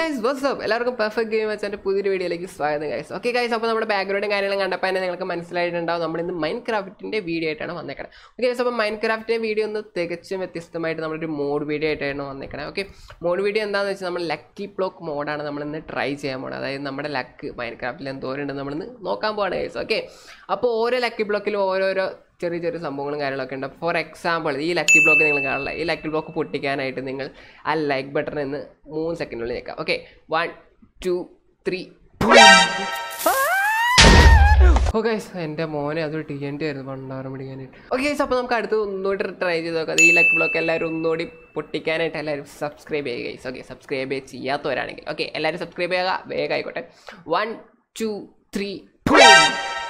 Guys what's up എല്ലാവർക്കും perfect game വെച്ചാൽ പുതിയൊരു വീഡിയോയിലേക്ക് സ്വാഗതം ഗൈസ് ഓക്കെ ഗൈസ് അപ്പോൾ നമ്മുടെ ബാക്ക്ഗ്രൗണ്ടും കാര്യങ്ങളും കണ്ടപ്പോൾ തന്നെ നിങ്ങൾക്ക് മനസ്സിലായിട്ടുണ്ടാവും നമ്മൾ ഇന്ന് മൈൻഡ് ക്രാഫ്റ്റിന്റെ വീഡിയോ ആയിട്ടാണ് വന്നേക്കണത് ഓക്കെ ഗൈസ് അപ്പോൾ മൈൻഡ് ക്രാഫ്റ്റിന്റെ വീഡിയോ ഒന്ന് തികച്ചും വ്യത്യസ്തമായിട്ട് നമ്മളൊരു മോഡ് വീഡിയോ ആയിട്ടാണ് വന്നേക്കണത് ഓക്കെ മോഡ് വീഡിയോ എന്താണെന്ന് വെച്ചാൽ നമ്മൾ ലക്കി ബ്ലോക്ക് മോഡാണ് നമ്മളിന്ന് ട്രൈ ചെയ്യാൻ പോകുന്നത് അതായത് നമ്മുടെ ലക്ക് മൈൻഡ് ക്രാഫ്റ്റിൽ എന്തോരുണ്ടെന്ന് നമ്മളിന്ന് നോക്കാൻ പോവാണ് ഗൈസ് ഓക്കെ അപ്പോൾ ഓരോ ലക്കി ബ്ലോക്കിലും ഓരോരോ ചെറിയ ചെറിയ സംഭവങ്ങളും കാര്യങ്ങളൊക്കെ ഉണ്ട്. ഫോർ എക്സാമ്പിൾ ഈ ലക്കി ബ്ലോക്ക് നിങ്ങൾ കാണില്ല ഈ ലക്കി ബ്ലോക്ക് പൊട്ടിക്കാനായിട്ട് നിങ്ങൾ ആ ലൈക്ക് ബട്ടൺ എന്ന് മൂന്ന് സെക്കൻഡിനുള്ളിൽ നിൽക്കാം. Okay one two three okay എന്റെ മോനെ അത് ടി എൻ ടി ആയിരുന്നു. പണ്ടാറും പിടിക്കാനായിട്ട്. ഓക്കെ അപ്പോൾ നമുക്ക് അടുത്ത് ഒന്നുകൂടി ട്രൈ ചെയ്ത് നോക്കാം. ഈ ലക്ക് ബ്ലോക്ക് എല്ലാവരും ഒന്നുകൂടി പൊട്ടിക്കാനായിട്ട് എല്ലാവരും സബ്സ്ക്രൈബ് ചെയ്യുക ഗൈസ് ഓക്കെ സബ്സ്ക്രൈബ് ചെയ്യാത്തവരാണെങ്കിൽ. ഓക്കെ എല്ലാവരും സബ്സ്ക്രൈബ് ചെയ്യുക. വേഗം ആയിക്കോട്ടെ. വൺ ടു ത്രീ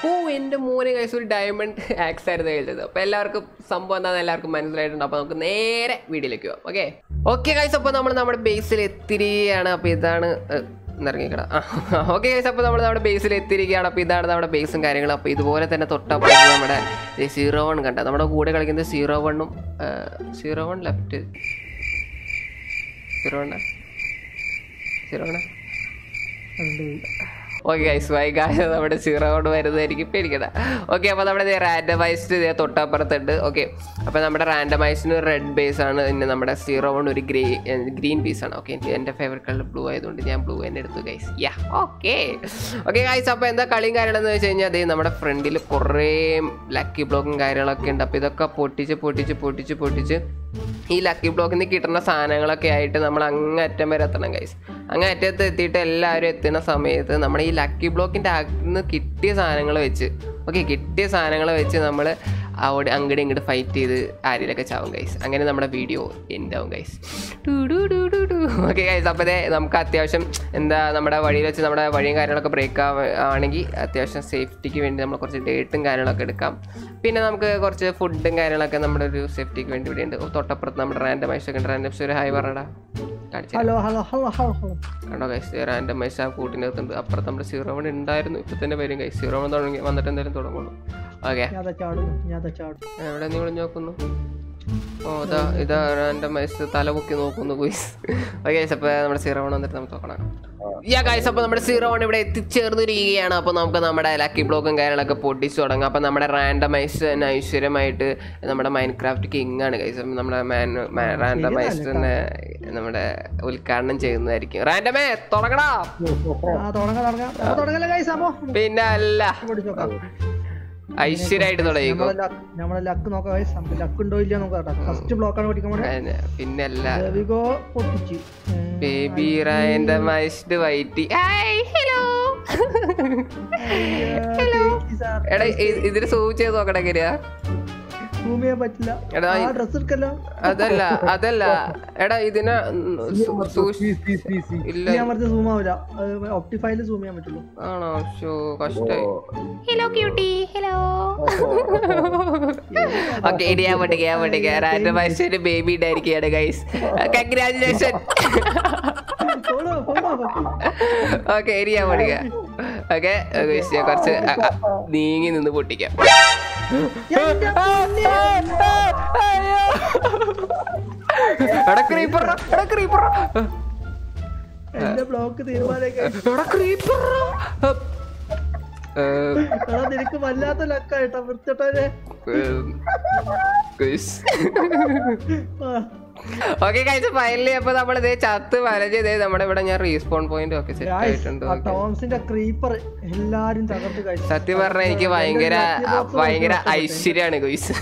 ഓ എന്റെ മോനെ കഴിച്ച ഒരു ഡയമണ്ട് ആക്സ് ആയിരുന്നു കഴിച്ചത് അപ്പോൾ എല്ലാവർക്കും സംഭവം എന്താണെന്ന് എല്ലാവർക്കും മനസ്സിലായിട്ടുണ്ട്. അപ്പോൾ നമുക്ക് നേരെ വീഡിയോയിലേക്ക് പോകാം ഓക്കെ ഓക്കെ കഴിച്ച അപ്പോൾ നമ്മൾ നമ്മുടെ ബേസിൽ എത്തിരിക്കുകയാണ് അപ്പോൾ ഇതാണ് ഇറങ്ങിക്കട ഓക്കെ കഴിച്ച അപ്പോൾ നമ്മൾ നമ്മുടെ ബേസിൽ എത്തിയിരിക്കുകയാണ്. അപ്പോൾ ഇതാണ് നമ്മുടെ ബേസും കാര്യങ്ങളും. അപ്പോൾ ഇതുപോലെ തന്നെ തൊട്ടപ്പോൾ നമ്മുടെ സീറോ വൺ കണ്ട. നമ്മുടെ കൂടെ കളിക്കുന്നത് സീറോ വണ്ണും സീറോ വൺ ലെഫ്റ്റ് സീറോ വണ്ണ സീറോ വണ്ണ ഓക്കെ ഗൈസ് വൈകാതെ നമ്മുടെ സീറോ കൊണ്ട് വരുന്നതായിരിക്കും. പേടിക്കണ്ട ഓക്കെ അപ്പോൾ നമ്മുടെ റാൻഡമൈസ്ഡ് ഇതേ തൊട്ടപ്പുറത്തുണ്ട്. ഓക്കെ അപ്പോൾ നമ്മുടെ റാൻഡമൈസിന് റെഡ് ബേസ് ആണ്. പിന്നെ നമ്മുടെ സീറോ വൺ ഒരു ഗ്രേ ഗ്രീൻ പീസ് ആണ്. ഓക്കെ എന്റെ ഫേവറേറ്റ് കളർ ബ്ലൂ ആയതുകൊണ്ട് ഞാൻ ബ്ലൂ തന്നെ എടുത്തു guys ya okay okay guys അപ്പോൾ എന്താ കളിയും കാര്യങ്ങളെന്ന് വെച്ച് കഴിഞ്ഞാൽ അതേ നമ്മുടെ ഫ്രണ്ടിൽ കുറേ ലക്കി ബ്ലോക്കും കാര്യങ്ങളൊക്കെ ഉണ്ട്. അപ്പോൾ ഇതൊക്കെ പൊട്ടിച്ച് പൊട്ടിച്ച് പൊട്ടിച്ച് പൊട്ടിച്ച് ഈ ലക്കി ബ്ലോക്കിൽ നിന്ന് കിട്ടുന്ന സാധനങ്ങളൊക്കെ ആയിട്ട് നമ്മൾ അങ്ങറ്റം വരെ എത്തണം ഗൈസ് അങ്ങേറ്റത്ത് എത്തിയിട്ട് എല്ലാവരും എത്തുന്ന സമയത്ത് നമ്മൾ ഈ ലക്കി ബ്ലോക്കിന്റെ അകത്ത് നിന്ന് കിട്ടിയ സാധനങ്ങൾ വെച്ച് ഓക്കെ കിട്ടിയ സാധനങ്ങൾ വെച്ച് നമ്മൾ അവിടെ അങ്ങോട്ട് ഇങ്ങോട്ട് ഫൈറ്റ് ചെയ്ത് ആരെയൊക്കെ ചാവും ഗൈസ് അങ്ങനെ നമ്മുടെ വീഡിയോ എന്താവും ഗൈസ് ഓക്കെ ഗൈസ് അപ്പോൾ നമുക്ക് അത്യാവശ്യം എന്താ നമ്മുടെ വഴിയിൽ വെച്ച് നമ്മുടെ വഴിയും കാര്യങ്ങളൊക്കെ ബ്രേക്ക് ആണെങ്കിൽ അത്യാവശ്യം സേഫ്റ്റിക്ക് വേണ്ടി നമ്മൾ കുറച്ച് ഡേറ്റും കാര്യങ്ങളൊക്കെ എടുക്കാം. പിന്നെ നമുക്ക് കുറച്ച് ഫുഡും കാര്യങ്ങളൊക്കെ നമ്മുടെ ഒരു സേഫ്റ്റിക്ക് വേണ്ടി ഇവിടെ ഉണ്ട് തൊട്ടപ്പുറത്ത് നമ്മുടെ റാൻഡം ഐസ് ഒക്കെ ഉണ്ട്. റാൻഡം ഒരു ഹായ് പറയടാ hello hello hello hello hello. കണ്ടോ കൈസ് റാൻഡം മൈസ് ആ കൂട്ടിനകത്തുണ്ട്. അപ്പുറത്ത് നമ്മുടെ സീറോ വൺ ഉണ്ടായിരുന്നു. ഇപ്പൊ തന്നെ വരും കൈസ് സീറോ വൺ തുടങ്ങി വന്നിട്ട് എന്തായാലും തുടങ്ങുള്ളൂ. ഓക്കെ എവിടെ നിങ്ങൾ നോക്കുന്നു? ഓ ഇതാ ഇതാ റാൻഡം മൈസ് തല പൊക്കി നോക്കുന്നു ഗൈസ് ഓക്കെ ഗൈസ് അപ്പോൾ നമ്മുടെ സീറോ വൺ വന്നിട്ട് നമുക്ക് നോക്കണം. യാ ഗൈസ് അപ്പോൾ നമ്മുടെ സീറോ വൺ ഇവിടെ എത്തിച്ചേർന്നിരിക്കുകയാണ്. അപ്പോൾ നമുക്ക് നമ്മുടെ ലക്കി ബ്ലോക്കും കാര്യങ്ങളൊക്കെ പൊട്ടിച്ചു തുടങ്ങാം. അപ്പോൾ നമ്മുടെ റാൻഡമൈസ് തന്നെ ഐശ്വര്യമായിട്ട് നമ്മുടെ മൈൻഡ് ക്രാഫ്റ്റ് കിങ് ആണ് ഗൈസ് അപ്പം നമ്മുടെ മാൻ റാൻഡമൈസ് തന്നെ നമ്മുടെ ഉദ്ഘാടനം ചെയ്യുന്നതായിരിക്കും. റാൻഡമേ തുടങ്ങടാ. അപ്പോ? പിന്നെ അല്ല ഐശ്വര്യമായിട്ട് തുടങ്ങിക്കോ. നമ്മളെ ലക്ക് നോക്കാം ലക്ക് ഉണ്ടോ ഇല്ല നോക്കാം ഫസ്റ്റ് ബ്ലോക്കാണ് പൊട്ടിച്ച്. ബേബി വൈറ്റി. Hello sir. എടാ ഇതിന് സൂം ചെയ്ത് നോക്കട്ടെ എങ്ങനെയാ? Zoom പറ്റില്ല. എടാ, ഡ്രസ് എടുക്കല്ലോ. അതല്ല അതല്ല. എടാ ഇതിനെ ഇല്ല. ഞാൻ പറഞ്ഞ സൂം ആവില്ല ഒപ്റ്റിഫൈൽ സൂം ചെയ്യാൻ പറ്റുള്ളൂ. ആണോ? ഷോ കഷ്ടായി. ഹലോ ക്യൂട്ടി ഹലോ ഓക്കെ ഇനി ഞാൻ പൊട്ടിക്ക ഞാൻ പൊട്ടിക്ക റാൻഡമൈസ്ഡ് ബേബി ഉണ്ടായിരിക്കുകയാണ് ഗൈസ് പോണോ ഓക്കെ ഇനി ഞാൻ പൊട്ടിക്കാം ഓക്കെ കുറച്ച് നീങ്ങി നിന്ന് പൊട്ടിക്കാം. ബ്ലോക്ക് നിനക്ക് വല്ലാത്ത ലക്കായിട്ടാ വൃത്തിട്ടവരെ ഓക്കെ കഴിച്ച ഫൈനലി അപ്പൊ നമ്മൾ ഇതേ ചത്ത് വരഞ്ഞ് ഇതേ നമ്മുടെ ഇവിടെ ഞാൻ റീസ്പോൺ പോയിന്റ് ഒക്കെ സെറ്റ് ആയിട്ടുണ്ട്. ആ ടോംസിന്റെ ക്രീപ്പർ എല്ലാരും തകർത്ത് കഴിച്ചു. സത്യം പറഞ്ഞ എനിക്ക് ഭയങ്കര ഭയങ്കര ഐശ്വര്യാണ് ഗൈസ്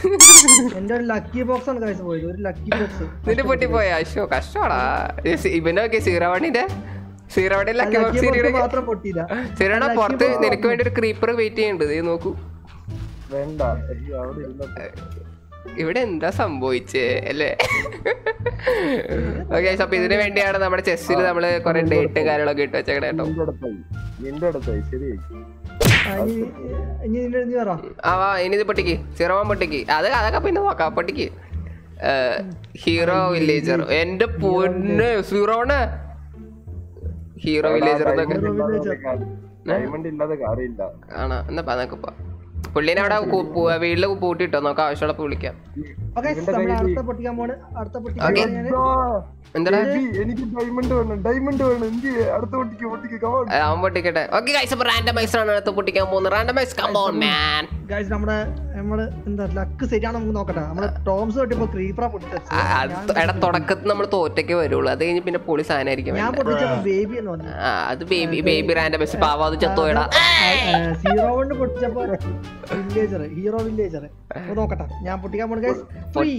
എന്റെ ഒരു ലക്കി ബോക്സ് ആണ് കഴിച്ചു പോയി ഒരു ലക്കി ബോക്സ് നിന്റെ പൊട്ടിപ്പോയ? അശോ കഷ്ടമാടാ. ഇവനൊക്കെ സീറോവണിന്റെ zero lucky lucky box zero മാത്രം പൊട്ടിയില്ല സീറോണ പുറത്ത് നിനക്ക് വേണ്ടി ഒരു ക്രീപ്പർ വെയിറ്റ് ചെയ്യുന്നുണ്ട്. ദേ നോക്കൂ. വേണ്ട ഇവിടെ എന്താ സംഭവിച്ചേ അല്ലേ? ഓക്കെ അപ്പൊ ഇതിനു വേണ്ടിയാണ് നമ്മുടെ ചെസ്സിൽ നമ്മൾ കുറെ ഡേറ്റും കാര്യങ്ങളൊക്കെ ഇട്ട് വെച്ചേക്കണേ കേട്ടോ. ആ, ഇനി ഇനി നിന്റെ ഇനി പറ. ആ ഇനി ഇത് പൊട്ടിക്ക് സിറോ പൊട്ടിക്ക്. അത് അതൊക്കെ പിന്നെ നോക്കാം പൊട്ടിക്ക്. ഹീറോ വില്ലേജർ എന്റെ പൊന്ന് സിറോണ് ഹീറോ വില്ലേജർ എന്നൊക്കെ. ഡയമണ്ട് ഇല്ലാതെ കാര്യമില്ല. ആണോ? എന്നാ നോക്കപ്പോ പുള്ളിനെ അവിടെ കു- പു- വീട്ടിൽ പൂട്ടിട്ടോ നമുക്ക് ആവശ്യമുള്ളപ്പോ വിളിക്കാം. ഓക്കെ നമ്മുടെ അടുത്ത പൊട്ടിക്കാൻ പോണ്. അടുത്ത പൊട്ടിക്കാൻ Okay. പോണ് ഞാൻ. എനിക്ക് ഡയമണ്ട് വേണം. ഡയമണ്ട് വേണം. എന്ത്? അടുത്ത പൊട്ടിക്ക് പൊട്ടിക്ക്. കമോൺ ആ, അവൻ പൊട്ടിക്കട്ടെ. ഓക്കെ ഗൈസ് അപ്പൊ റാൻഡമൈസ് ആണ് അടുത്ത് പൊട്ടിക്കാൻ പോകുന്നത്. റാൻഡമൈസ് കമ്പോൺ മാൻ ഗൈസ് നമ്മുടെ നമ്മൾ എന്താ ലക്ക് ശരിയാണ് നമുക്ക് നോക്കട്ടെ. നമ്മൾ ടോംസ് തൊട്ടിപ്പോ പൊട്ടിച്ചു തുടക്കത്തിൽ നമ്മൾ തോറ്റയ്ക്ക് വരുള്ളൂ. അത് കഴിഞ്ഞ് പിന്നെ പൊളി സാധനമായിരിക്കും ഞാൻ. പൊട്ടിച്ചപ്പോ ബേബി എന്ന് പറഞ്ഞു. അത് ബേബി ബേബി റാൻഡമൈസ് പാവാ അത് ചത്തോയടാ. സീറോ കൊണ്ട് പൊട്ടിച്ചപ്പോ വില്ലേജർ ഹീറോ വില്ലേജർ നോക്കട്ടെ. ഞാൻ പൊട്ടിക്കാൻ പോണ ഗൈസ് ത്രീ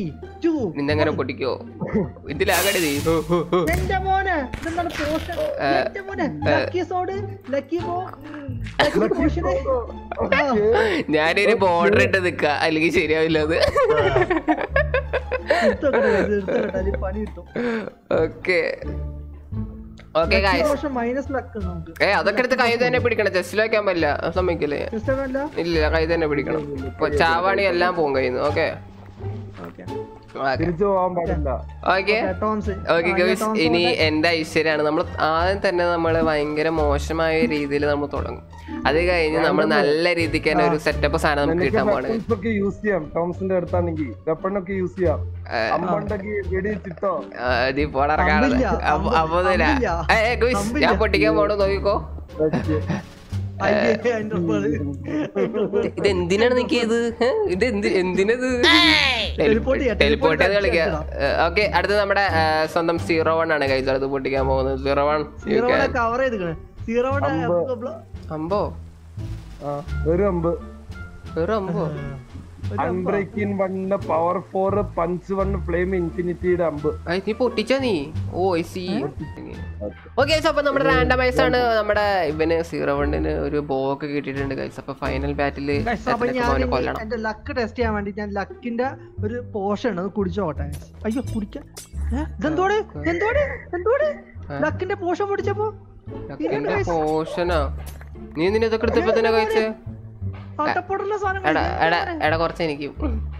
ടു നിന്നെങ്ങനെ പൊട്ടിക്കോ? ഇതിലാകടി നീ. എന്റെ മോനെ ഇതെന്താണ് പോഷൻ എന്റെ മോനെ ലക്കി സോഡ് ലക്കി ബോ ഞാനൊരു ബോർഡർ ഇട്ട് നിക്ക. അല്ലെങ്കിൽ ശരിയാവില്ല അത്. ഓക്കെ. ഏ അതൊക്കെ എടുത്ത് കൈ തന്നെ പിടിക്കണം. ചെസ്റ്റിൽ വെക്കാൻ പറ്റില്ല? സമ്മതിക്കില്ലേ ഇല്ല കൈ തന്നെ പിടിക്കണം. ഇപ്പൊ ചാവാണി എല്ലാം പോകും കയ്യിൽ ഓക്കെ ഓക്കെ ഇനി എന്റെ ഐശ്വര്യാണ്. നമ്മൾ ആദ്യം തന്നെ നമ്മൾ ഭയങ്കര മോശമായ രീതിയിൽ നമ്മൾ തുടങ്ങും. അത് കഴിഞ്ഞ് നമ്മൾ നല്ല രീതിക്ക് തന്നെ ഒരു സെറ്റപ്പ് സാധനം നമുക്ക് കിട്ടാൻ പോവാണ്. വെപ്പൺസ് യൂസ് ചെയ്യാം. ടോംസിന്റെ അടുത്താണെങ്കിൽ വെപ്പണൊക്കെ യൂസ് ചെയ്യാം. അമ്പണ്ടെങ്കിൽ വെടി ചിട്ടോ ആ, നീ പോടറക്കാണ് അമ്പില്ല, അപ്പൊ. ഞാൻ പൊട്ടിക്കാൻ പോണോ. നോക്കിക്കോ. ഇത് എന്തിനാണ് നിക്കിയത് ഏ? ഇത്? എന്ത് എന്തിനത്? ടെലിപ്പോർട്ട് ചെയ്ത് കളിക്കാം. ഓക്കെ അടുത്ത് നമ്മുടെ സ്വന്തം സീറോ വൺ ആണ് കൈസ് അടുത്ത് പൊട്ടിക്കാൻ പോകുന്നത്. Zero one. സീറോടെ അമ്പോ. ഒരു അമ്പ്? ഒരു അമ്പോ. Unbreaking one power four punch one flame ഇൻഫിനിറ്റിയുടെ അമ്പ്. നീ പൊട്ടിച്ചാ നീ? ഓ ഐ സി ഓക്കെ അപ്പൊ നമ്മുടെ റാൻഡമൈസ് ആണ്. നമ്മുടെ ഇവന് സീറോ വണ്ണിന് ഒരു ബോ ഒക്കെ കിട്ടിയിട്ടുണ്ട് ഗൈസ് അപ്പൊ ഫൈനൽ എന്റെ ലക്ക് ടെസ്റ്റ് ചെയ്യാൻ വേണ്ടി ഞാൻ ലക്കിന്റെ ഒരു പോഷൻ അത് കുടിച്ചോട്ടെ. അയ്യോ കുടിക്കാൻ. എന്തോട് എന്തോട് ലക്കിന്റെ പോഷൻ കുടിച്ചപ്പോ ലക്കിന്റെ പോഷനാ നീ നിന്നെ ഇതൊക്കെ എടുത്തപ്പോ തന്നെ കഴിച്ചേ? എടാ കുറച്ച് എനിക്ക്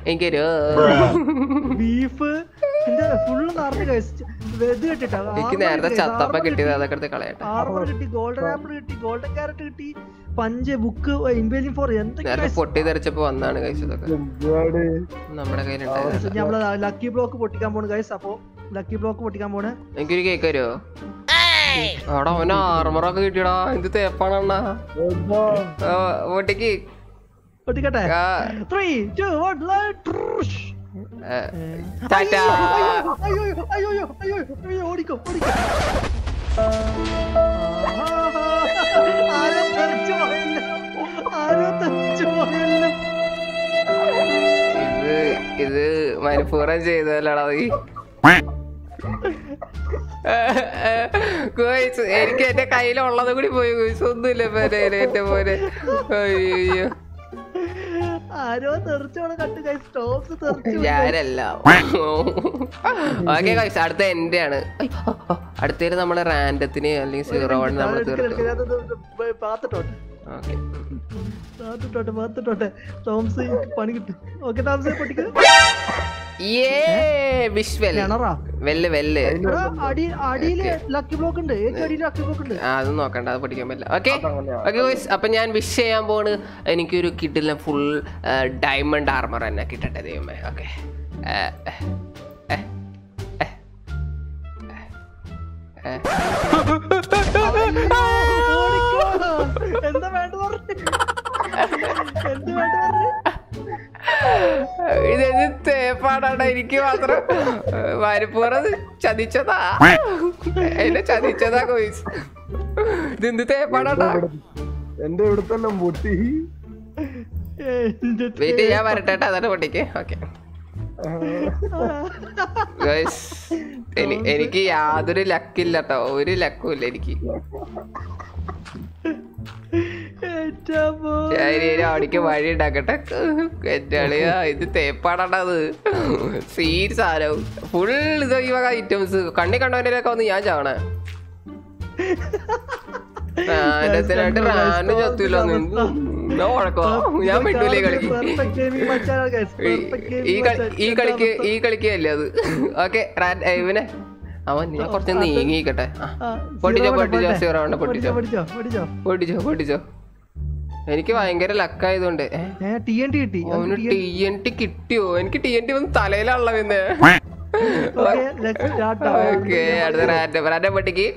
എനിക്കൊരു ബീഫ് എനിക്ക് നേരത്തെ ചത്തപ്പ കിട്ടിയത് അതൊക്കെ എടുത്ത് കളയട്ടെ. കിട്ടി ഗോൾഡൻ ആപ്പിൾ കിട്ടി ഗോൾഡൻ ക്യാരറ്റ് കിട്ടി പഞ്ച് ബുക്ക് ഇൻവേലിംഗ് ഫോർ എന്തൊക്കെ പൊട്ടി തെറിച്ചപ്പോ വന്നാണ് നമ്മുടെ കയ്യിലുണ്ടായത്. നമ്മൾ ലക്കി ബ്ലോക്ക് പൊട്ടിക്കാൻ പോണ് കൈസ് അപ്പൊ ലക്കി ബ്ലോക്ക് പൊട്ടിക്കാൻ പോണ്. എനിക്കൊരു കേക്ക് തരുമോ അവിടെ അവന് ആർമറൊക്കെ കിട്ടിയടാ. എന്ത് തേപ്പാണണ്ണാ പൊട്ടിക്ക്. പൊട്ടിക്കട്ടെ ത്രീ ടു വൺ ഓടിക്കോ ആരോ തെറിച്ചു പോയല്ലോ ആരോ തെറിച്ചു പോയല്ലോ. ഇത് ഇത് മനഃപൂർവം ചെയ്തതല്ലടാ നീ. എനിക്ക് എന്റെ കയ്യിലുള്ളത് കൂടി പോയി. ഗോയ്സ് ഒന്നുമില്ല എന്റെ പോലെ അയ്യോ. ആരോ തെറിച്ചോടെ കണ്ട് കൈ സ്റ്റോപ്സ് തെറിച്ചു ഞാനല്ല. ഓക്കെ ഗൈസ് അടുത്ത എന്റെ ആണ്. അടുത്തേര് നമ്മളെ റാൻഡത്തിന് അല്ലെങ്കിൽ സീറോ വൺ നമ്മൾ തീർത്തു. പാത്തിട്ടോട്ടെ. ഓക്കെ പാത്തിട്ടോട്ടെ പാത്തിട്ടോട്ടെ. ടോംസ് പണി കിട്ടും. ഓക്കെ ടോംസ് പൊട്ടിക്ക്. അത് നോക്കണ്ട അത് പഠിക്കാൻ പറ്റില്ല. ഓക്കെ. ഓക്കെ ഗോയ്സ് അപ്പൊ ഞാൻ വിഷ് ചെയ്യാൻ പോണ്. എനിക്കൊരു കിട്ടില്ല ഫുൾ ഡയമണ്ട് ആർമർ തന്നെ കിട്ടട്ടെ ദൈവമേ. ഓക്കെ. എന്താ വേണ്ടത് എന്താ എന്ത് വേണ്ട പറഞ്ഞു? ഇതെന്ത് തേപ്പാടാണ്? എനിക്ക് മാത്രം വരുപ്പൂറത് ചതിച്ചതാ. എന്നെ ചതിച്ചതാ ഗോയ്സ് ഇതെന്ത് തേപ്പാടാടാ എന്റെ ഇവിടുത്തെല്ലാം പൊട്ടി വെയിറ്റ് ഞാൻ വരട്ടെ ട്ടോ, അതാണ് പൊട്ടിക്ക്. ഓക്കെ. എനിക്ക് യാതൊരു ലക്കില്ല കേട്ടോ ഒരു ലക്കും ഇല്ല എനിക്ക്. അവിടേക്ക് വഴി ഉണ്ടാക്കട്ടെ. എന്റെ അളിയാ ഇത് തേപ്പാടാണത് സീരിയസ് ആരോ ഫുൾ ഇത് ഈ വക ഐറ്റംസ് കണ്ണി കണ്ടവനൊക്കെ വന്ന് ഞാൻ ചാവണേ. ചത്തൂല ഞാൻ മിണ്ടൂലേ ഈ കളിക്ക്. ഈ- Perfect ഈ കളി- ഈ കളിക്ക് ഈ കളിക്കല്ലേ അത്? ഓക്കെ ഇവനെ. അവൻ ഞാൻ കുറച്ച് നീങ്ങിക്കട്ടെ. പൊട്ടിച്ചോ പൊട്ടിച്ചോ പോട്ടെ. സീറോ പൊട്ടിച്ചോ പൊട്ടിച്ചോ. പൊട്ടിച്ചോ പൊട്ടിച്ചോ. എനിക്ക് ഭയങ്കര ലക്കായതുകൊണ്ട് ആയതുകൊണ്ട്. ടി എൻ ടി കിട്ടി. അവന് ടി എൻ ടി കിട്ടിയോ? എനിക്ക് ടി എൻ ടി വന്ന് തലയിലാണല്ലോ പിന്നെ ഓക്കെ അടുത്ത റാൻഡം റാൻഡം പട്ടിക്ക്.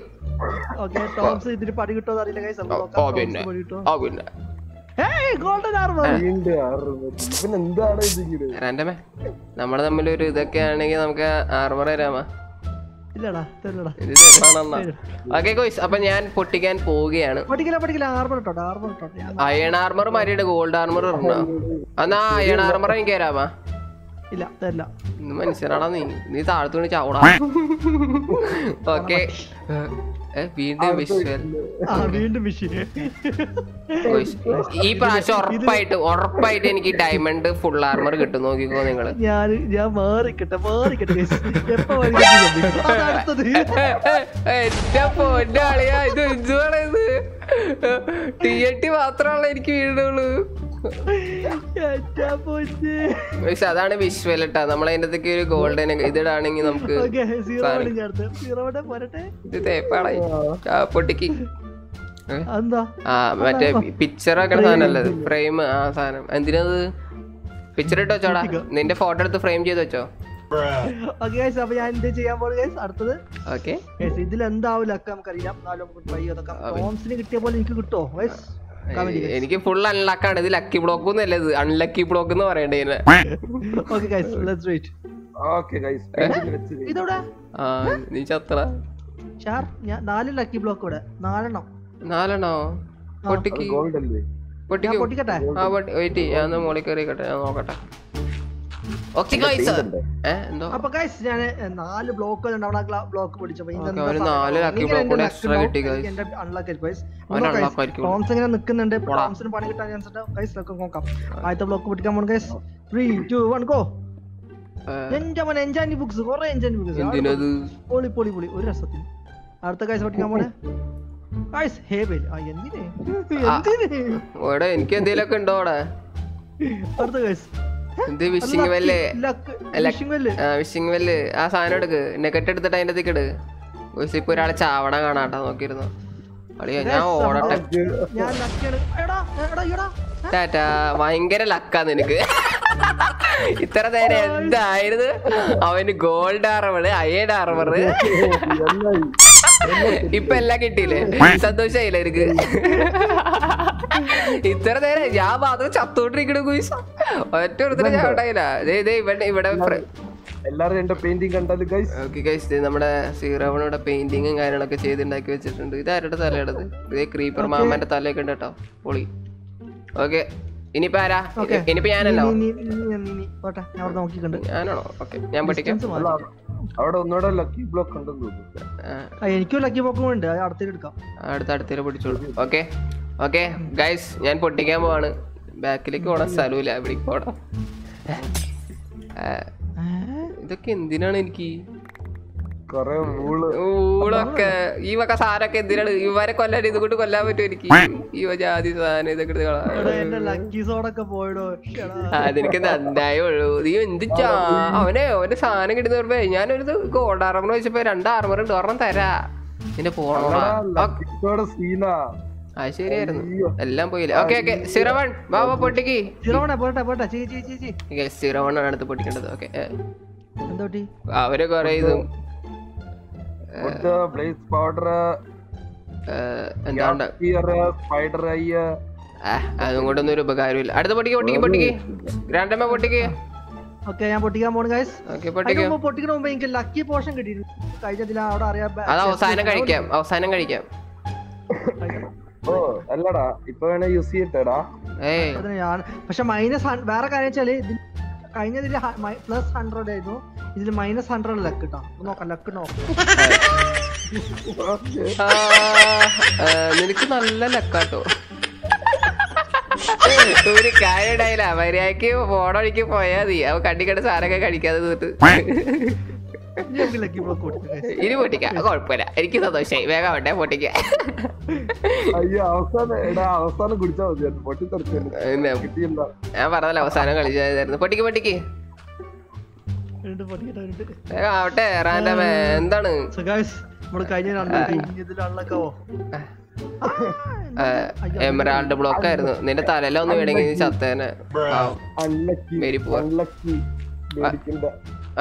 നമ്മൾ തമ്മിൽ ഒരു ഇതൊക്കെ ആണെങ്കിൽ നമുക്ക് ആർമർ തരാമാ ഇല്ലടാ ഓക്കെ അപ്പൊ ഞാൻ പൊട്ടിക്കാൻ പോവുകയാണ്. അയൺ ആർമർ മാറ്റിയിട്ട് ഗോൾഡ് ആർമർ ഉണ്ടോ എന്നാ അയൺ ആർമർ എനിക്ക് തരാമാ? ഇല്ല തരില്ല ഇന്ന് മനുഷ്യനാടാ നീ? നീ താഴത്തു വീണ് ചാവടാ ഓക്കെ വീണ്ടും വിഷ്വൽ വീണ്ടും ഈ പ്രാവശ്യം ഉറപ്പായിട്ട് ഉറപ്പായിട്ട് എനിക്ക് ഡയമണ്ട് ഫുൾ ആർമർ കിട്ടും. നോക്കിക്കോ നിങ്ങൾ. ഞാൻ ഞാൻ മാറിക്കട്ടെ മാറിക്കട്ടെ എന്റെ പൊന്നാളിയാ ഇത് ടി എൻ ടി മാത്രമല്ല എനിക്ക് വീടുള്ളൂ. പക്ഷെ അതാണ് വിഷ്വൽ ഇട്ടാ നമ്മളതിന്റെ ഒരു ഗോൾഡൻ ഇതിടാണെങ്കിൽ നമുക്ക് പൊട്ടിക്ക്. ആ മറ്റേ പിക്ചർ ആക്കണ സാധനല്ലേ ഫ്രെയിം ആ സാധനം. എന്തിനത്? പിക്ചർ ഇട്ട് വെച്ചോടാ. നിന്റെ ഫോട്ടോ എടുത്ത് ഫ്രെയിം ചെയ്ത് വെച്ചോ. അപ്പൊ ഞാൻ എന്ത് ചെയ്യാൻ പോകുന്നത് അടുത്തത്. ഇതിൽ എന്താവില്ല നമുക്കറിയാം. ട്രൈ ചെയ്തൊക്കെ ടോംസിന് കിട്ടിയ പോലെ എനിക്ക് കിട്ടുമോ ഗൈസ് എനിക്ക് ഫുൾ അൺലക്കാണ് ഇത് ലക്കി ബ്ലോക്ക് ഒന്നല്ല ഇത് അൺലക്കി ബ്ലോക്ക് എന്ന് പറയണ്ടേ നീ ചത്ര നാല് ലക്കി ബ്ലോക്ക് ഇവിടെ. നാലെണ്ണം. നാലെണ്ണോ? പൊട്ടിക്ക്. ഗോൾഡ് അല്ലേ ഞാൻ പൊട്ടിക്ക്. പൊട്ടിക്കട്ടെ. ആ വെയിറ്റ് ഞാൻ മോളിൽ കയറിക്കട്ടെ ഞാൻ നോക്കട്ടെ. അപ്പൊ ഗൈസ് ഞാൻ നാല് ബ്ലോക്ക് പിടിച്ചപ്പോ. ടോംസ് ഇങ്ങനെ ടോംസിന് പണി കിട്ടാൻ ചാൻസ് ഗൈസ് നോക്കാം ആദ്യത്തെ ബ്ലോക്ക് പൊട്ടിക്കാൻ പോണം guys three two one go എന്റെ എൻജാനി ബുക്സ് കുറെ എൻജാനി ബുക്സ് പൊളി പൊളി പൊളി. ഒരു രസത്തിന്. അടുത്ത ഗൈസ് പൊട്ടിക്കാൻ പോണേ. ഗൈസ് ഹേ ബേൽ ആ എന്തിനെ? എന്തിനെ? ഇവിടെ എനിക്ക് എന്തേലൊക്കെ ഉണ്ടോ അവിടെ? അടുത്ത ഗൈസ് എന്ത് വിഷിംഗ് വെല്ല് വിഷിംഗ് വെല്ല് ആ സാധനം എടുക്ക്. നെക്കറ്റ് എടുത്തിട്ട് അതിന്റെ ഗോയ്സ് ഇപ്പൊ ഒരാളെ ചാവണ കാണാട്ടോ നോക്കിയിരുന്നു. അളിയ ഞാൻ ഓടട്ടെ. ടാറ്റാ ഭയങ്കര ലക്കാ നിനക്ക്. ഇത്ര നേരം എന്തായിരുന്നു? അവന് ഗോൾഡ് ആർമർ അയേഡ് ആർമർ. ഇപ്പൊ എല്ലാം കിട്ടിയില്ലേ? സന്തോഷായില്ലേ എനിക്ക് ഇത്ര നേരം ഞാൻ മാത്രം ചത്തോണ്ടിരിക്കണ കുയിസ ഒറ്റ ഒരു ഞാൻ ഉണ്ടായില്ല. ദേ, ദേ, ഇവിടെ ഇവിടെ എല്ലാരും എന്റെ പെയിന്റിങ് കണ്ടാൽ ഗൈസ് ഓക്കെ ഗൈസ് നമ്മുടെ സീറോവണോടെ പെയിന്റിങ്ങും കാര്യങ്ങളൊക്കെ ചെയ്തുണ്ടാക്കി വെച്ചിട്ടുണ്ട്. ഇത് ആരുടെ തലയുടേത് ഇതേ ക്രീപ്പർ മാമന്റെ തലയൊക്കെ ഉണ്ട് കേട്ടോ പൊളി. ഓക്കെ ഇനിയിപ്പോ ആരാ. ഇനിയിപ്പോ ഞാനല്ലോ? ഞാനാണോ? ഓക്കെ ഞാൻ പഠിക്കാം അവിടെ ഒന്നുകൂടെ ലക്കി ബ്ലോക്ക് ഉണ്ടെന്ന് തോന്നുന്നു. എനിക്കും ലക്കി ബ്ലോക്കും ഉണ്ട്. അടുത്തേക്ക് എടുക്കാം. അടുത്ത അടുത്തേക്ക് പിടിച്ചോളൂ. ഓക്കെ ഓക്കെ ഗൈസ് ഞാൻ പൊട്ടിക്കാൻ പോവാണ്. ബാക്കിലേക്ക് പോണ സ്ഥലമില്ല ഇവിടേക്ക് പോണം. ഇതൊക്കെ എന്തിനാണ് എനിക്ക്? ഊളൊക്കെ. ഈ വക സാധനമൊക്കെ എന്തിനാണ്? ഇവരെ കൊല്ലാൻ ഇത് കൊണ്ട് കൊല്ലാൻ പറ്റും എനിക്ക്? ഈ ജാതി സാധനം ഇതൊക്കെ പോയിടോ. അതെനിക്ക് നന്നായേ ഉള്ളൂ. നീ എന്ത് ചാ അവനെ അവന്റെ സാധനം കിട്ടുന്ന പറയുമ്പോ ഞാനൊരു ഗോൾഡ് ആർമർ വെച്ചപ്പോ രണ്ട് ആർമർ ഉണ്ട്. ഒരെണ്ണം തരാ. നിന്റെ പോണോടാ ലക്കിത്തോടെ സീനാ അത് ശരിയായിരുന്നു. എല്ലാം പോയില്ലേ? ഓക്കെ ഓക്കെ സിറവൺ ബാബാ പൊട്ടിക്ക്. സിറവണ പോട്ടെ പോട്ടെ ചീ ചീ ചീ ചീ. സിറവൺ ആണ് അടുത്ത് പൊട്ടിക്കേണ്ടത്. ഓക്കെ എന്താ പറ്റി അവർ കൊറേ ഇതും ബ്ലേസ് പൗഡർ എന്താണ്ട്? സ്പൈഡർ ഐ ആ, അതും കൊണ്ടൊന്നും ഒരു ഉപകാരമില്ല. അടുത്ത പൊട്ടിക്ക് പൊട്ടിക്ക് പൊട്ടിക്ക്. ഗ്രാൻഡമ്മ പൊട്ടിക്ക്. ഓക്കെ ഞാൻ പൊട്ടിക്കാൻ പോണു ഗൈസ് ഓക്കെ പൊട്ടിക്ക്. മുമ്പ് പൊട്ടിക്കണ മുമ്പ് എനിക്ക് ലക്കി പോർഷൻ കിട്ടിയിരുന്നു. കഴിഞ്ഞതിൽ അവിടെ അറിയാം അതാ അവസാനം കഴിക്കാം അവസാനം കഴിക്കാം. അല്ലടാ ഇപ്പൊ വേണേ യൂസ് ചെയ്യട്ടെടാ ഞാൻ പക്ഷെ മൈനസ് വേറെ കാര്യം വെച്ചാൽ കഴിഞ്ഞതിൽ പ്ലസ് ഹൺഡ്രഡ് ആയിരുന്നു. ഇതിൽ മൈനസ് ഹൺഡ്രഡ് ലക്ക് കിട്ടാം നോക്കാം ലക്ക് നോക്കാം നിനക്ക് നല്ല ലക്കാട്ടോ ഒരു കാര്യം ഉണ്ടായില്ല മര്യാദയ്ക്ക് ഫോണൊഴുക്കി പോയാ മതി. അവ കണ്ടിക്കണ്ട സാരൊക്കെ കഴിക്കാതെ തീർത്ത് ഇനി പൊട്ടിക്കാം. കുഴപ്പമില്ല. എനിക്ക് സന്തോഷമായി. വേഗം വേണ്ടേ പൊട്ടിക്കാം അയ്യോ അവസാനം എടാ അവസാനം കുടിച്ചാ മതി. പൊട്ടിത്തെറിച്ചു പിന്നെ കിട്ടിയില്ല. ഞാൻ പറഞ്ഞല്ലോ അവസാനം കളിച്ചായിരുന്നു. പൊട്ടിക്ക് പൊട്ടിക്ക്. രണ്ട് പൊട്ടിക്കട്ടെ രണ്ട്. വേഗം ആവട്ടെ റാൻഡമേ എന്താണ്? സോ ഗൈസ് നമ്മൾ കഴിഞ്ഞ രണ്ട് ഇതിലുള്ളൊക്കെ എമറാൾഡ് ബ്ലോക്ക് ആയിരുന്നു. നിന്റെ തലയിലൊന്നും വീണെങ്കിൽ നീ ചത്തേനെ.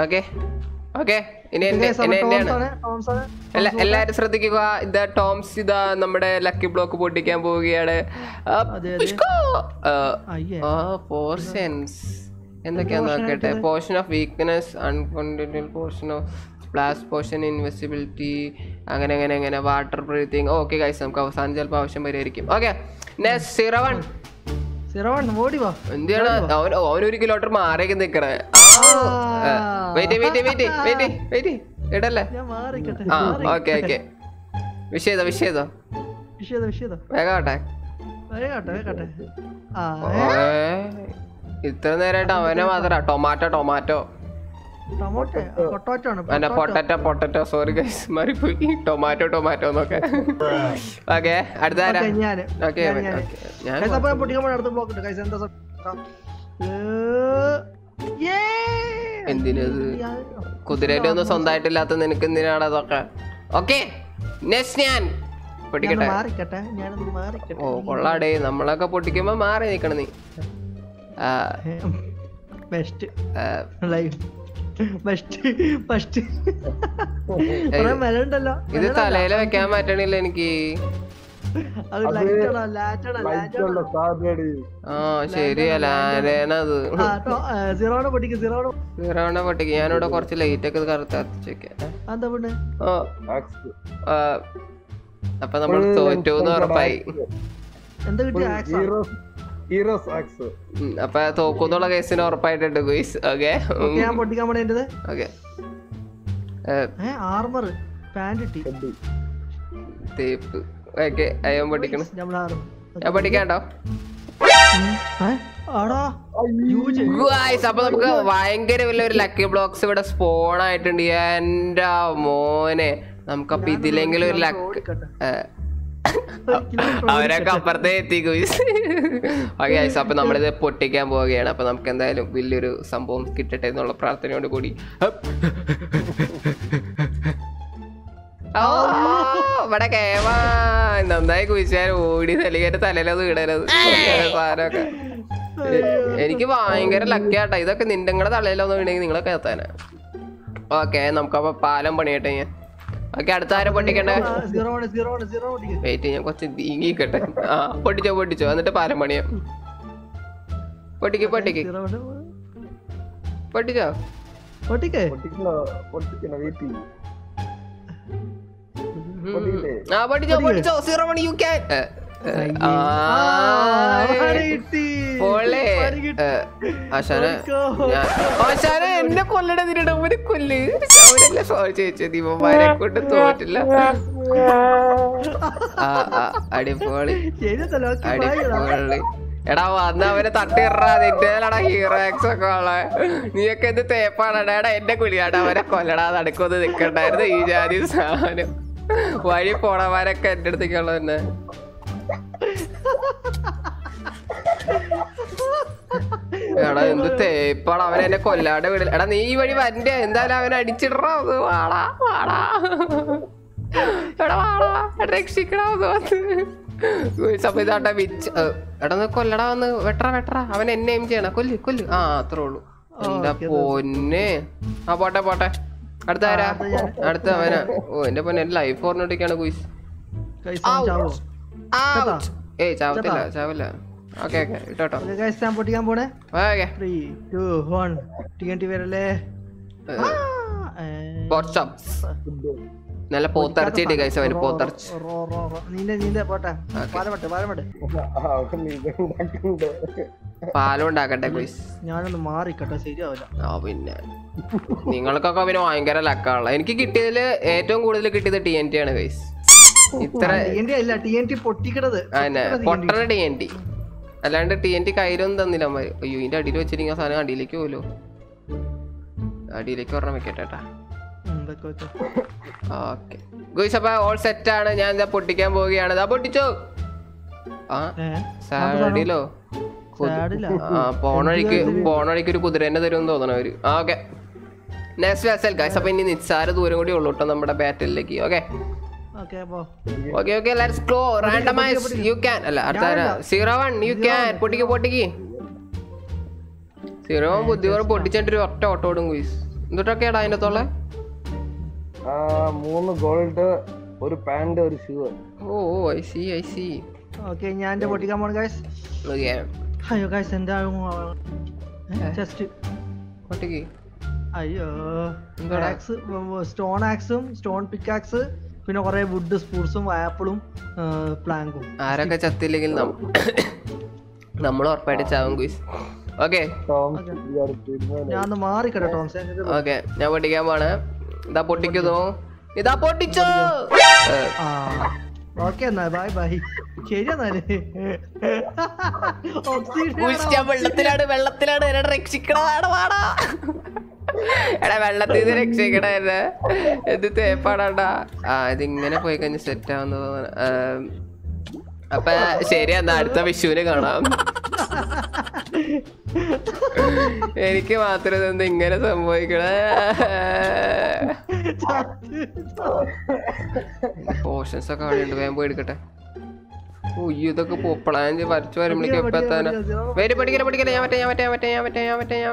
ഓക്കെ. ഓക്കെ ഇനി എല്ലാരും ശ്രദ്ധിക്കുക ഇതാ ടോംസ് ഇതാ നമ്മുടെ ലക്കി ബ്ലോക്ക് പൊട്ടിക്കാൻ പോവുകയാണ്. എന്തൊക്കെയാ പോർഷൻസ് നോക്കട്ടെ? പോർഷൻ ഓഫ് വീക്ക്നെസ് അൺകോണ്ടിന്യൂൽ പോർഷൻ ഓഫ് പ്ലാസ് പോർഷൻ ഇൻവെസിബിലിറ്റി അങ്ങനെ അങ്ങനെ അങ്ങനെ വാട്ടർ ബ്രീത്തിങ്. ഓക്കെ കൈസ് നമുക്ക് അവസാനം ചിലപ്പോൾ ആവശ്യം വരുമായിരിക്കും ഓക്കെ നെക്സ്റ്റ് സീറോ വൺ സിറവൺ ഓടി വാ. എന്തിനാണ് അവൻ അവൻ ഒരു കിലോമീറ്റർ മാറിയൊക്കെ നിക്കണേ. Wait wait wait wait wait ഇടല്ലേ? ആ ഓക്കെ ഓക്കെ വിഷയതോ വിഷയതോ? വേഗാട്ടെ ഇത്ര നേരമായിട്ട് അവനെ മാത്രമാ ടൊമാറ്റോ ടൊമാറ്റോ. അല്ല പൊട്ടറ്റോ പൊട്ടറ്റോ സോറി ഗൈസ് മാറിപ്പോയി. ടൊമാറ്റോ ടൊമാറ്റോ എന്നൊക്കെ. ഓക്കെ അടുത്ത. ഓക്കെ! എന്തിനത്? കുതിരയുടെ ഒന്നും സ്വന്തമായിട്ടില്ലാത്ത നിനക്ക് എന്തിനാണ് അതൊക്കെ? ഓക്കെ നെക്സ്റ്റ് ഞാൻ. പൊട്ടിക്കട്ടെ. ഓ കൊള്ളാടേ. നമ്മളൊക്കെ പൊട്ടിക്കുമ്പോ മാറി നിക്കണം നീ. ബെസ്റ്റ് ലൈഫ് മരുണ്ടല്ലോ ഇത് തലയിൽ വെക്കാൻ പറ്റണില്ല എനിക്ക്. ആ ശരിയാ ലാലേനത് ആ സീറോടെ പൊട്ടിക്ക്? സീറോടെ സീറോണ പൊട്ടിക്ക്? ഞാനിവിടെ കുറച്ച് ലൈറ്റ് ഒക്കെ കറുത്ത് കത്തിച്ചേക്കാം അപ്പൊ നമ്മൾ തോറ്റൂന്ന് ഉറപ്പായി. എന്താ കിട്ടിയ? ആക്സാ സാക്സ് അപ്പൊ തോക്കുന്നുള്ള കേസിന് ഉറപ്പായിട്ടുണ്ട് ഗുയിസ്. ഓക്കെ. ഓക്കെ ഞാൻ പൊട്ടിക്കാൻ പോണേ എന്റേത്? ഓക്കെ. ഏ ആർമർ പാന്റ് ഇട്ടി. തേപ്പ്. ഓക്കെ അയ്യോ പൊട്ടിക്കണം. ഞാൻ പൊട്ടിക്കാണ്ടോ? അപ്പൊ നമുക്ക് ഭയങ്കര വലിയൊരു ലക്കി ബ്ലോക്സ് ഇവിടെ സ്പോൺ ആയിട്ടുണ്ട്. എന്റെ മോനെ. നമുക്കപ്പൊ ഇതിലെങ്കിലും ഒരു ലക്ക് അവരൊക്കെ അപ്പുറത്തേ എത്തി ഗുയ്സ് ഓക്കെ ഗൈസ് അപ്പൊ നമ്മളിത് പൊട്ടിക്കാൻ പോവുകയാണ്. അപ്പൊ നമുക്ക് എന്തായാലും വലിയൊരു സംഭവം കിട്ടട്ടെ എന്നുള്ള പ്രാർത്ഥനയോട് കൂടി. ഇവിടെ കേവാ നന്നായി കുഴിച്ചാൽ ഓടി തലികേറ്റ് തലയിലത് ഇടരുത്. സാധനമൊക്കെ. എനിക്ക് ഭയങ്കര ലക്കിയാട്ടാ ഇതൊക്കെ നിന്റെ തലയിലൊന്നും വീണെങ്കിൽ നിങ്ങളൊക്കെ എത്താനാ. ഓക്കെ നമുക്കപ്പോ പാലം പണിയട്ടെ ഞാൻ ഓക്കെ അടുത്ത ആരെ പൊട്ടിക്കണ്ടേ? വെയിറ്റ് ഞാൻ കുറച്ച് നീങ്ങിക്കട്ടെ. ആ പൊട്ടിച്ചോ പൊട്ടിച്ചോ. എന്നിട്ട് പാലം പണിയാം. പൊട്ടിക്ക് പൊട്ടിക്ക്. പൊട്ടിച്ചോ. ആ പൊട്ടിച്ചോ പൊട്ടിച്ചോ. സീറോ മണി യു ക്യാൻ ആ, കിട്ടി. പോളേ ആശാനെ ആശാനെ എന്നെ കൊല്ലട നിരുടെ ഒരു കൊല്ല്. അവരല്ല സോറി ചോദിച്ചത് ഇവന്മാരെ കൊണ്ട് തോറ്റില്ല. അടിപൊളി. അടിപൊളി. എടാ വന്ന് അവനെ തട്ടിറാ നിന്റെടാ ഹീറോക്സ് ഒക്കെ ഉള്ള. നീയൊക്കെ എന്ത് തേപ്പാണടാ. എടാ എന്റെ കുളിയാടാ അവരെ കൊല്ലടാ നടക്കൊന്ന് നിക്കണ്ടായിരുന്നു ഈ ജാതി സാധനം. വഴി പോണവരൊക്കെ എന്റെ അടുത്തേക്കുള്ള തന്നെ എടാ എന്ത് തേപ്പാണ് അവൻ എന്നെ കൊല്ലാണ്ട് വിടില്ല എടാ നീ ഈ വഴി വരണ്ടേ? എന്തായാലും അവൻ അടിച്ചിടറാ ഒന്ന് വാടാ വാടാ. എടാ വാടാ രക്ഷിക്കണോ രക്ഷിക്കടാ വന്ന്? സമയത്താട്ടാ വിച്ച് എടാ കൊല്ലടാ വന്ന് വെട്ടറ വെട്ടറ. അവൻ എന്നെ എയിം ചെയ്യണ. കൊല്ല് കൊല്ല്. ആ അത്രേ ഉള്ളൂ. എന്റെ പൊന്നെ? ആ പോട്ടെ പോട്ടെ. അടുത്ത ആരാ? അടുത്ത അവനാ. ഓ എന്റെ പൊന്നെ എന്റെ ലൈഫ് ഓർമ്മട്ടിക്കാണ് കുയിസ്? ഏയ് ചാവത്തില്ല ചാവില്ല ഓക്കെ ഓക്കെ ഇട്ടോട്ടോ. Okay, guys, ഞാൻ പൊട്ടിക്കാൻ പോണേ. ഓക്കെ. വരല്ലേ? നല്ല പോത്തറച്ചിട്ട് ഗൈസ് അവന് പോത്തറച്ച്. പാലുണ്ടാക്കട്ടെ റോ, റോ. നീന്റെ നീന്റെ പോട്ടെ. പാലമട്ടെ പാലമട്ടെ. അവൻ ഇത് ഉണ്ടാക്കുന്നുണ്ട് പാലും ഉണ്ടാക്കട്ടെ കുയിസ് ഞാനൊന്ന് മാറിക്കട്ടെ ശരിയാവില്ല. ആ പിന്നെ. നിങ്ങൾക്കൊക്കെ പിന്നെ ഭയങ്കര ലക്കാണല്ലോ. എനിക്ക് കിട്ടിയതിൽ ഏറ്റവും കൂടുതൽ കിട്ടിയത് ടി എൻ ടി ആണ് കൈസ് ഇത്ര പൊട്ടിക്കണത്. പൊട്ടണ ടി എൻ ടി അല്ലാണ്ട് ടി എൻ ടി കയ്യിലൊന്നും തന്നില്ല അമ്മ. അയ്യോ ഇതിന്റെ അടിയിൽ വെച്ചിരിക്കുന്ന സാധനം അടിയിലേക്ക് പോലോ അടിയിലേക്ക് ഒരെണ്ണം വെക്കട്ടെ. ഓക്കെ. ഗുയിസ് അപ്പൊ ഓൾ സെറ്റ് ആണ്. ഞാൻ ഇതാ പൊട്ടിക്കാൻ പോവുകയാണ്. ഇതാ പൊട്ടിച്ചോ? ആ സാഡിലോ സാഡിലാ? ആ പോണ വഴിക്ക് പോണ വഴിക്ക് ഒരു കുതിരേനെ തരും തോന്നണ അവർ. ആ ഓക്കെ. നെക്സ്റ്റ് വെസൽ ഗൈസ് അപ്പൊ ഇനി നിസ്സാര ദൂരം കൂടി ഉള്ളൂ കേട്ടോ നമ്മുടെ ബാറ്റലിലേക്ക് okay. Okay okay okay let's go randomise you can അല്ല അടുത്ത സീറോ വൺ യു ക്യാൻ പൊട്ടിക്ക് പൊട്ടിക്ക്. സീറോ വൺ ബുദ്ധിപൂർവം പൊട്ടിച്ചിട്ട് ഒരു ഒറ്റ ഓട്ടോ ഓടും കുയിസ് എന്തൊട്ടൊക്കെയാടാ അതിന്റെ തൊള്ള? ആ, മൂന്ന് ഗോൾഡ് ഒരു പാന്റ് ഒരു shoe oh I see I see okay ഞാൻ എന്റെ പൊട്ടിക്കാൻ പോണു ഗൈസ് ഓക്കെ അയ്യോ ഗൈസ് എന്താ ജസ്റ്റ് പൊട്ടിക്ക്. അയ്യോ. സ്റ്റോൺ ആക്സും സ്റ്റോൺ പിക്കാക്സ് പിന്നെ കുറെ വുഡ് സ്പൂർസും ആപ്പിളും പ്ലാങ്കും ആരൊക്കെ ചത്തില്ലെങ്കിൽ നമ്മൾ ഉറപ്പായിട്ട് ചാവും കുയിസ് ഓക്കെ. ഞാൻ മാറി മാറിക്കട്ടെ ടോംസ് ഓക്കെ ഞാൻ പൊട്ടിക്കാൻ പോണ് ഇതാ പൊട്ടിക്കുന്നു. ഇതാ പൊട്ടിച്ചോ. ഓക്കെ എന്നാ. ബൈ ബൈ ശരിയെന്നാൽ വെള്ളത്തിലാണ് വെള്ളത്തിലാണ്. എന്നെ രക്ഷിക്കണതാണ് വാടാ. എടാ വെള്ളത്തിൽ നിന്ന് രക്ഷിക്കണ എന്നെ. എന്ത് തേപ്പാടാണ്ടാ. ആ ഇതിങ്ങനെ പോയി കഴിഞ്ഞ് സെറ്റ് ആവുന്ന. അപ്പൊ ശരി എന്നാ അടുത്ത വിഷുവിന് കാണാം. എനിക്ക് മാത്രം ഇതെന്ത് ഇങ്ങനെ സംഭവിക്കണേ? പോർഷൻസ് ഒക്കെ അവിടെ ഉണ്ട്. വേഗം പോയി എടുക്കട്ടെ. ഓ ഇതൊക്കെ പ്ലാൻ ചെയ്ത് വരച്ചു വരുമ്പോഴേക്കും എപ്പോ എത്താനാ? വേര് പഠിക്കല പഠിക്കല ഞാൻ മറ്റേ ഞാൻ ഞാൻ ഞാൻ ഞാൻ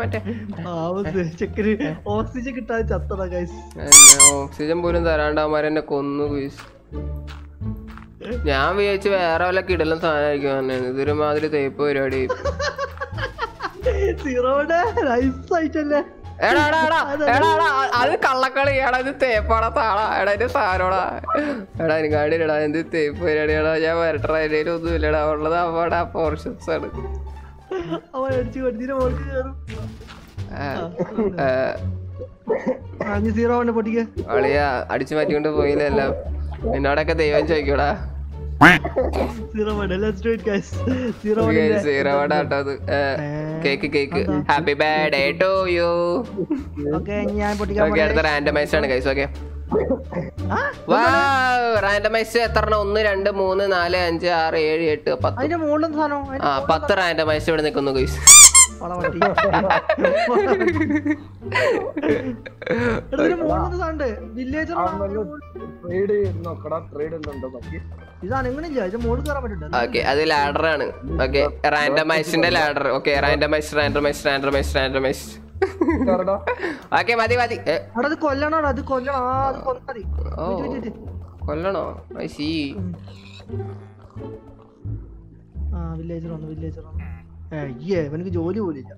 ഞാൻ ഓക്സിജൻ കിട്ടാതെ ചത്തടാ ഗൈസ് എന്നെ ഓക്സിജൻ പോലും തരാണ്ടവന്മാരെന്നെ കൊന്നു കുയിസ് ഞാൻ വിചാരിച്ചു വേറെ വല്ല കിടലും സാധനമായിരിക്കും പറഞ്ഞത് ഇതൊരു മാതിരി തേപ്പ് പരിപാടി. സീറോടെ നൈസ് ആയിട്ടല്ലേ? എടാ എടാ എടാ എടാ എടാ അത് കള്ളക്കളി എടാ ഇത് തേപ്പാടാ താളാ എടാ ഇത് സാരോടാ എടാ എനിക്കാടിടാ എന്ത് തേപ്പ് പരിപാടിയാടാ ഞാൻ വരട്ടെ ഒന്നും ഇല്ലടാ ഉള്ളത് അവിടെ പോർഷൻസ് ആണ്. അടിച്ച് മാറ്റിക്കൊണ്ട് പോയില്ലെല്ലാം എന്നോടൊക്കെ ദൈവം ചോദിക്കൂടാ. Guys cake cake happy birthday to you okay ഞാൻ പൊട്ടിക്കാൻ ഓക്കെ അടുത്ത റാൻഡമൈസ് ആണ് കൈസ് ഓക്കെ. റാൻഡമൈസ് എത്ര? ഒന്ന് രണ്ട് മൂന്ന് നാല് അഞ്ച് ആറ് ഏഴ് എട്ട് പത്ത്. പത്ത് റാൻഡമൈസ് ഇവിടെ നിൽക്കുന്നു കൈസ് മുകളിൽ സാധനം വില്ലേജർ ട്രേഡ് നോക്കടാ ട്രേഡ് ഉണ്ടോ ബാക്കി? ഓക്കെ അത് ലാഡർ ആണ്. Okay റാൻഡമൈസിന്റെ ladder okay randomize randomize randomize randomize okay മതി മതി. കൊല്ലണോ. അത് കൊല്ലണോ അത് കൊല്ലണം? ഐ സി ആ വില്ലേജർ വന്നു വില്ലേജർ വന്നു. ഇവനക്ക് ജോലി പോലില്ല.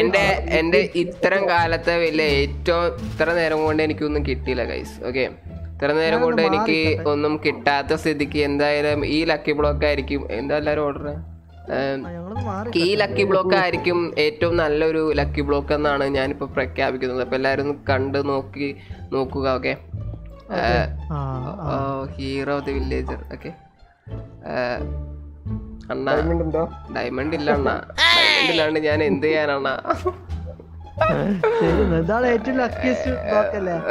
എന്റെ എന്റെ ഇത്തരം കാലത്തെ വലിയ ഏറ്റവും ഇത്ര നേരം കൊണ്ട് എനിക്കൊന്നും കിട്ടിയില്ല ഗൈസ് ഓക്കെ? ഇത്ര നേരം കൊണ്ട് എനിക്ക് ഒന്നും കിട്ടാത്ത സ്ഥിതിക്ക് എന്തായാലും ഈ ലക്കി ബ്ലോക്ക് ആയിരിക്കും. എന്താ എല്ലാരും ഓർഡർ ഈ ലക്കി ബ്ലോക്ക് ആയിരിക്കും ഏറ്റവും നല്ലൊരു ലക്കി ബ്ലോക്ക് എന്നാണ് ഞാനിപ്പോ പ്രഖ്യാപിക്കുന്നത്. അപ്പൊ എല്ലാരും കണ്ട് നോക്കി നോക്കുക okay? Oh hero the villager okay? അണ്ണ ഡയമണ്ട് ഉണ്ടോ? ഡയമണ്ട് ഇല്ല അണ്ണ. ഡയമണ്ട് ഇല്ലാണ്ട് ഞാൻ എന്ത് ചെയ്യാനണ്ണ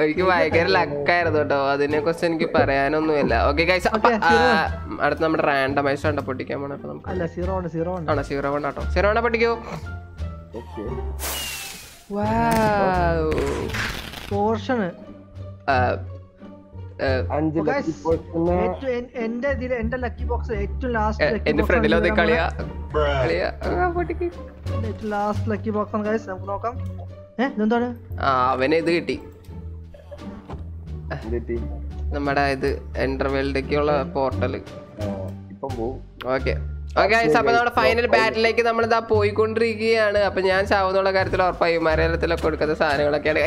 എനിക്ക് ഭയങ്കര ലക്കായിരുന്നു കേട്ടോ. അതിനെ കുറിച്ച് എനിക്ക് പറയാനൊന്നുമില്ല. ഓക്കെ ഗൈസ് അടുത്ത നമ്മുടെ റാൻഡമൈസ് കണ്ട പൊട്ടിക്കാൻ പോണ അപ്പൊ നമുക്ക്. സീറോ ഉണ്ട് സീറോ ഉണ്ട് ആണോ സീറോ കൊണ്ട് കേട്ടോ സീറോ കൊണ്ട് പൊട്ടിക്കോ. പോർഷൻ പോർഷന് എന്റെ എന്റെ ലക്കി ബോക്സ് ഏറ്റവും ലാസ്റ്റ് എന്റെ കളിയാ? കളിയാ? ഏറ്റവും ലാസ്റ്റ് ലക്കി ബോക്സ് ആണ് ഗൈസ് നമുക്ക് നോക്കാം. ഏഹ് ഇതെന്താണ് ആ അവന് ഇത് കിട്ടി. നമ്മുടെ ഇത് ഇപ്പം പോവും. ഓക്കെ. ഓക്കെ അപ്പൊ നമ്മുടെ ഫൈനൽ ബാറ്റിലേക്ക് നമ്മൾ ഇതാ പോയിക്കൊണ്ടിരിക്കുകയാണ്. അപ്പൊ ഞാൻ ചാവുന്നുള്ള കാര്യത്തിൽ ഉറപ്പായി മലയാളത്തിലൊക്കെ കൊടുക്കുന്ന സാധനങ്ങളൊക്കെയാണ്.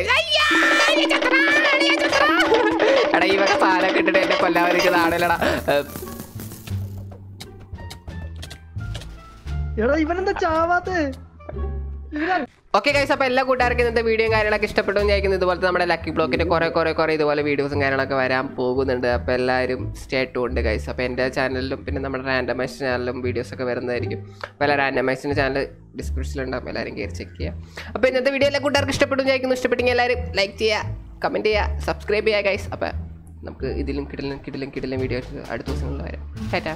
എടാ ഈ വക സാധനം കിട്ടിട്ട് എന്നെ കൊല്ലാവരിക്കുന്ന ആണല്ലടാ ഇവനെന്താ ചാവാത്ത? ഓക്കെ ഗൈസ് അപ്പോൾ എല്ലാ കൂട്ടുകാർക്കും ഇന്നത്തെ വീഡിയോയും കാര്യങ്ങളൊക്കെ ഇഷ്ടപ്പെട്ടു എന്ന് ചോദിക്കുന്നത് ഇതുപോലത്തെ നമ്മുടെ ലക്കി ബ്ലോക്കിന്റെ കുറേ കുറേ കുറേ ഇതുപോലെ വീഡിയോസും കാര്യങ്ങളൊക്കെ വരാൻ പോകുന്നുണ്ട്. അപ്പോൾ എല്ലാവരും സ്റ്റേ ഉണ്ട് ഗൈസ് അപ്പോൾ എന്റെ ചാനലിലും പിന്നെ നമ്മുടെ റാൻഡമൈസ് ചാനലിലും വീഡിയോസ് ഒക്കെ വരുന്നതായിരിക്കും. അപ്പോൾ എല്ലാ റാൻഡമൈസിന്റെ ചാനൽ ഡിസ്ക്രിപ്ഷനിലുണ്ടാവും എല്ലാവരും കയറി ചെക്ക് ചെയ്യുക അപ്പോൾ ഇന്നത്തെ വീഡിയോ എല്ലാ കൂട്ടുകാർക്ക് ഇഷ്ടപ്പെട്ടു എന്ന് വിചാരിക്കുന്നു. ഇഷ്ടപ്പെട്ടെങ്കിൽ എല്ലാവരും ലൈക്ക് ചെയ്യുക കമന്റ് ചെയ്യുക സബ്സ്ക്രൈബ് ചെയ്യുക ഗൈസ് അപ്പോൾ നമുക്ക് ഇതിലും കിടലും കിടലും കിടലും വീഡിയോസ് അടുത്ത ദിവസങ്ങളിൽ വരാം. ടാറ്റാ